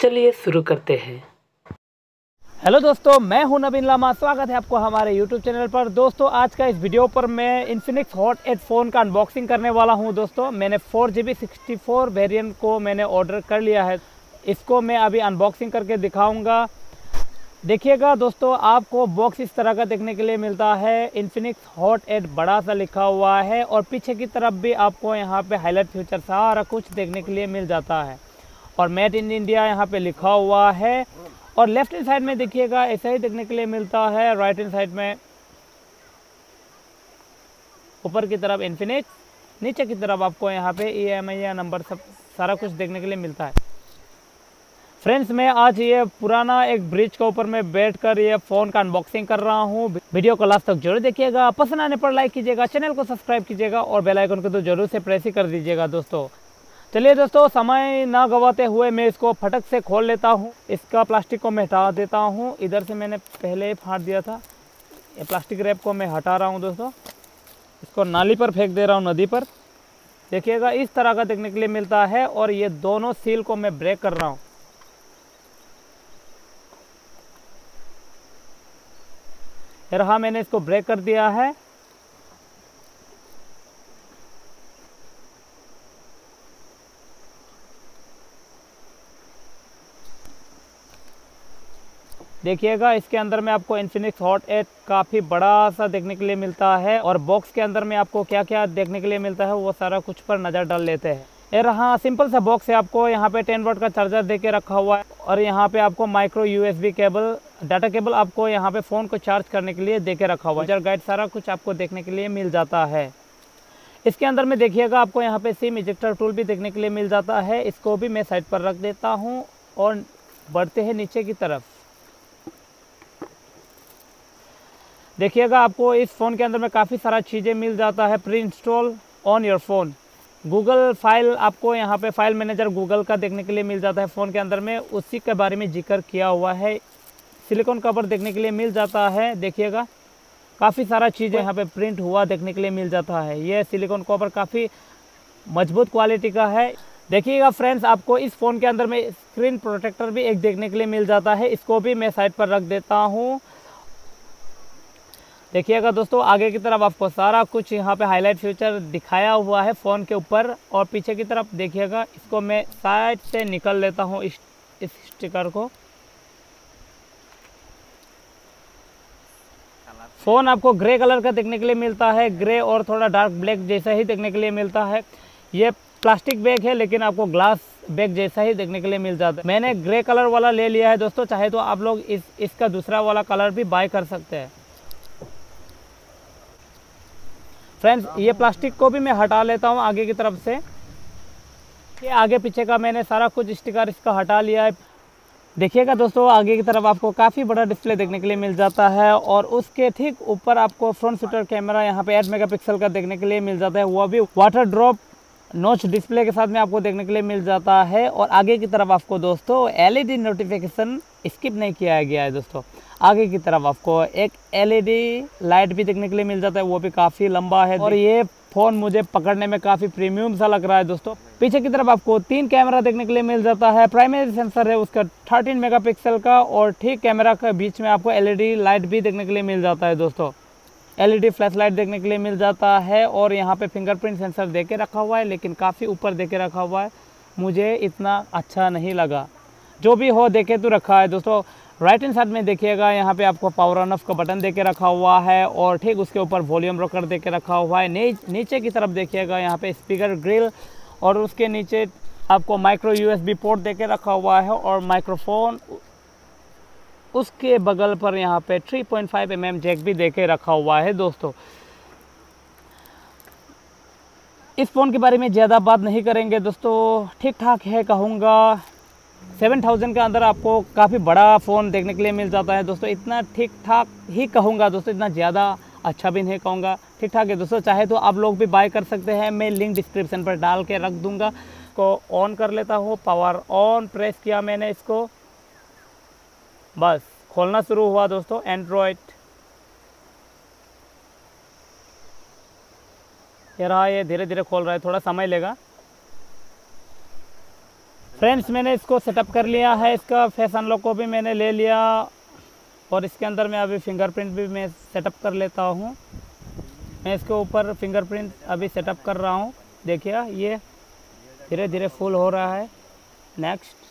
चलिए शुरू करते हैं। हेलो दोस्तों, मैं हूँ नवीन लामा। स्वागत है आपको हमारे यूट्यूब चैनल पर। दोस्तों, आज का इस वीडियो पर मैं इन्फिनिक्स हॉट एट फ़ोन का अनबॉक्सिंग करने वाला हूँ दोस्तों। मैंने four G B sixty four variant को मैंने ऑर्डर कर लिया है। इसको मैं अभी अनबॉक्सिंग करके दिखाऊँगा। देखिएगा दोस्तों, आपको बॉक्स इस तरह का देखने के लिए मिलता है। इन्फिनिक्स हॉट एट बड़ा सा लिखा हुआ है और पीछे की तरफ़ भी आपको यहाँ पे हाईलाइट फ्यूचर सारा कुछ देखने के लिए मिल जाता है। और मेड इन इंडिया यहाँ पे लिखा हुआ है। और लेफ़्ट हैंड साइड में देखिएगा, ऐसा ही देखने के लिए मिलता है। राइट हैंड साइड में ऊपर की तरफ़ इन्फिनिक्स नीचे की तरफ़ आपको यहाँ पे ई एम आई नंबर सब, सारा कुछ देखने के लिए मिलता है। फ्रेंड्स, मैं आज ये पुराना एक ब्रिज के ऊपर में बैठ कर ये फ़ोन का अनबॉक्सिंग कर रहा हूँ। वीडियो को लास्ट तक ज़रूर देखिएगा। पसंद आने पर लाइक कीजिएगा चैनल को सब्सक्राइब कीजिएगा और बेल आइकन को तो ज़रूर से प्रेस ही कर दीजिएगा दोस्तों। चलिए दोस्तों, समय ना गवाते हुए मैं इसको फटक से खोल लेता हूँ। इसका प्लास्टिक को मैं हटा देता हूँ। इधर से मैंने पहले ही फाड़ दिया था। ये प्लास्टिक रैप को मैं हटा रहा हूँ दोस्तों। इसको नाली पर फेंक दे रहा हूँ, नदी पर। देखिएगा, इस तरह का देखने के लिए मिलता है और ये दोनों सील को मैं ब्रेक कर रहा हूँ। रहा मैंने इसको ब्रेक कर दिया है। देखिएगा, इसके अंदर में आपको इन्फिनिक्स हॉट एट काफ़ी बड़ा सा देखने के लिए मिलता है और बॉक्स के अंदर में आपको क्या क्या देखने के लिए मिलता है, वो सारा कुछ पर नज़र डाल लेते हैं। ये रहा सिंपल सा बॉक्स है आपको, यहाँ पे 10 वोट का चार्जर दे के रखा हुआ है और यहाँ पे आपको micro USB cable data cable आपको यहाँ पे फ़ोन को चार्ज करने के लिए दे के रखा हुआ है। गाइड सारा कुछ आपको देखने के लिए मिल जाता है। इसके अंदर में देखिएगा, आपको यहाँ पे सिम इजेक्टर टूल भी देखने के लिए मिल जाता है। इसको भी मैं साइड पर रख देता हूँ और बढ़ते हैं नीचे की तरफ़। देखिएगा आपको इस फ़ोन के अंदर में काफ़ी सारा चीज़ें मिल जाता है pre install on your phone. Google file आपको यहाँ पे फ़ाइल मैनेजर गूगल का देखने के लिए मिल जाता है फ़ोन के अंदर में। उसी के बारे में ज़िक्र किया हुआ है। सिलिकॉन कवर देखने के लिए मिल जाता है, देखिएगा। काफ़ी सारा चीज़ें यहाँ पे प्रिंट हुआ देखने के लिए मिल जाता है। ये सिलिकॉन कवर काफ़ी मज़बूत क्वालिटी का है। देखिएगा फ्रेंड्स, आपको इस फ़ोन के अंदर में स्क्रीन प्रोटेक्टर भी एक देखने के लिए मिल जाता है। इसको भी मैं साइड पर रख देता हूँ। देखिएगा दोस्तों, आगे की तरफ़ आपको सारा कुछ यहाँ पे हाईलाइट फ्यूचर दिखाया हुआ है फ़ोन के ऊपर और पीछे की तरफ़ देखिएगा, इसको मैं साइड से निकल लेता हूँ इस इस स्टिकर को। फ़ोन आपको ग्रे कलर का देखने के लिए मिलता है ग्रे और थोड़ा डार्क ब्लैक जैसा ही देखने के लिए मिलता है। ये प्लास्टिक बैग है, लेकिन आपको ग्लास बैग जैसा ही देखने के लिए मिल जाता है। मैंने ग्रे कलर वाला ले लिया है दोस्तों, चाहे तो आप लोग इस, इसका दूसरा वाला कलर भी बाय कर सकते हैं। फ्रेंड्स ये प्लास्टिक को भी मैं हटा लेता हूँ आगे की तरफ़ से। ये आगे पीछे का मैंने सारा कुछ स्टिकर इसका हटा लिया है। देखिएगा दोस्तों, आगे की तरफ़ आपको काफ़ी बड़ा डिस्प्ले देखने के लिए मिल जाता है और उसके ठीक ऊपर आपको फ्रंट शूटर कैमरा यहाँ पे 8 मेगापिक्सल का देखने के लिए मिल जाता है। वो भी वाटर ड्रॉप नोच डिस्प्ले के साथ में आपको देखने के लिए मिल जाता है और आगे की तरफ़ आपको दोस्तों एलईडी नोटिफिकेशन स्किप नहीं किया गया है दोस्तों। आगे की तरफ़ आपको एक एलईडी लाइट भी देखने के लिए मिल जाता है, वो भी काफ़ी लंबा है। और ये फ़ोन मुझे पकड़ने में काफ़ी प्रीमियम सा लग रहा है दोस्तों। पीछे की तरफ़ आपको तीन कैमरा देखने के लिए मिल जाता है। प्राइमरी सेंसर है, उसका 13 मेगापिक्सल का और ठीक कैमरा के बीच में आपको एलईडी लाइट भी देखने के लिए मिल जाता है दोस्तों। एलईडी फ्लैश लाइट देखने के लिए मिल जाता है और यहाँ पे फिंगरप्रिंट सेंसर दे के रखा हुआ है लेकिन काफ़ी ऊपर दे के रखा हुआ है। मुझे इतना अच्छा नहीं लगा। जो भी हो देखे तो रखा है। दोस्तों राइट हैंड साइड में देखिएगा यहाँ पे आपको पावर ऑन ऑफ़ का बटन देके रखा हुआ है और ठीक उसके ऊपर वॉल्यूम रोकर दे के रखा हुआ है। नी, नीचे की तरफ़ देखिएगा यहाँ पे स्पीकर ग्रिल और उसके नीचे आपको माइक्रो यूएसबी पोर्ट दे के रखा हुआ है और माइक्रोफोन उसके बगल पर यहाँ पे 3.5 पॉइंट mm जैक भी दे के रखा हुआ है दोस्तों। इस फ़ोन के बारे में ज़्यादा बात नहीं करेंगे दोस्तों। ठीक ठाक है कहूँगा। सेवन थाउज़ेंड के अंदर आपको काफ़ी बड़ा फ़ोन देखने के लिए मिल जाता है दोस्तों। इतना ठीक ठाक ही कहूँगा दोस्तों, इतना ज़्यादा अच्छा भी नहीं कहूँगा। ठीक ठाक है दोस्तों, चाहे तो आप लोग भी बाय कर सकते हैं। मैं लिंक डिस्क्रिप्शन पर डाल के रख दूँगा। को ऑन कर लेता हूँ। पावर ऑन प्रेस किया मैंने इसको। बस, खोलना शुरू हुआ दोस्तों एंड्रॉयड ये रहा, ये धीरे धीरे खोल रहा है, थोड़ा समय लेगा। फ्रेंड्स मैंने इसको सेटअप कर लिया है, इसका फेस अनलॉक को भी मैंने ले लिया, और इसके अंदर मैं अभी फिंगरप्रिंट भी मैं सेटअप कर लेता हूँ। मैं इसके ऊपर फिंगरप्रिंट अभी सेटअप कर रहा हूँ। देखिए, ये धीरे धीरे फुल हो रहा है। नेक्स्ट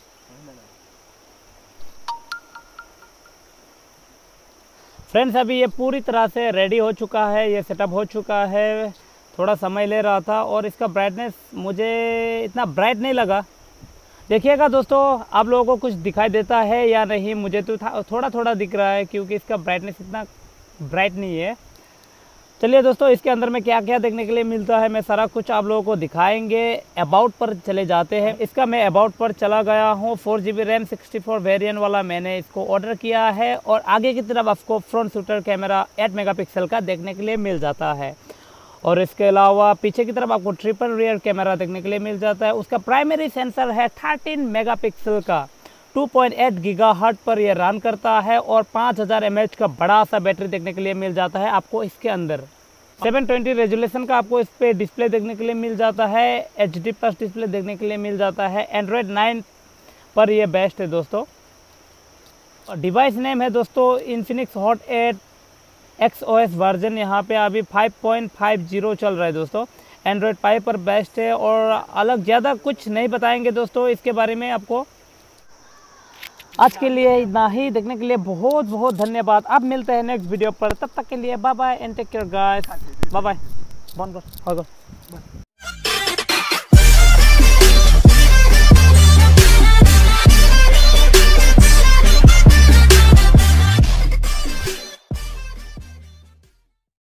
फ्रेंड्स अभी ये पूरी तरह से रेडी हो चुका है, ये सेटअप हो चुका है। थोड़ा समय ले रहा था और इसका ब्राइटनेस मुझे इतना ब्राइट नहीं लगा। देखिएगा दोस्तों, आप लोगों को कुछ दिखाई देता है या नहीं, मुझे तो थोड़ा थोड़ा दिख रहा है क्योंकि इसका ब्राइटनेस इतना ब्राइट नहीं है। चलिए दोस्तों, इसके अंदर में क्या क्या देखने के लिए मिलता है, मैं सारा कुछ आप लोगों को दिखाएँगे। अबाउट पर चले जाते हैं। इसका मैं अबाउट पर चला गया हूँ। Four G B RAM sixty four variant वाला मैंने इसको ऑर्डर किया है और आगे की तरफ़ आपको front shooter camera eight megapixel का देखने के लिए मिल जाता है। और इसके अलावा पीछे की तरफ़ आपको ट्रिपल रियर कैमरा देखने के लिए मिल जाता है। उसका प्राइमरी सेंसर है थर्टीन मेगा का। 2.8 गीगाहर्ट पर यह रन करता है और 5000 हज़ार का बड़ा सा बैटरी देखने के लिए मिल जाता है आपको इसके अंदर। 720 रेजुलेशन का आपको इस पर डिस्प्ले देखने के लिए मिल जाता है एच डी प्लस डिस्प्ले देखने के लिए मिल जाता है, एंड्रॉयड 9 पर यह बेस्ट है दोस्तों। डिवाइस नेम है दोस्तों, Infinix hot eight X O S version, यहाँ पे अभी 5.50 चल रहा है दोस्तों। एंड्रॉयड फाइव पर बेस्ट है और अलग ज़्यादा कुछ नहीं बताएँगे दोस्तों, इसके बारे में आपको आज के लिए इतना ही। देखने के लिए बहुत बहुत धन्यवाद। अब मिलते हैं नेक्स्ट वीडियो पर। तब तक के लिए bye bye and take care guys bye bye बंद कर।